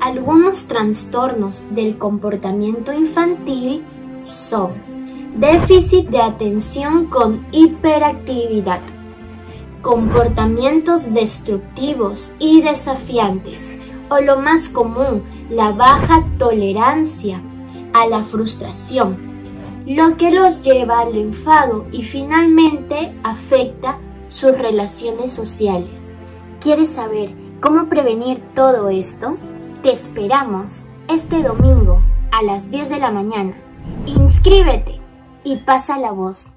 Algunos trastornos del comportamiento infantil son déficit de atención con hiperactividad, comportamientos destructivos y desafiantes, o lo más común, la baja tolerancia a la frustración, lo que los lleva al enfado y finalmente afecta sus relaciones sociales. ¿Quieres saber cómo prevenir todo esto? Te esperamos este domingo a las 10 de la mañana. Inscríbete y pasa la voz.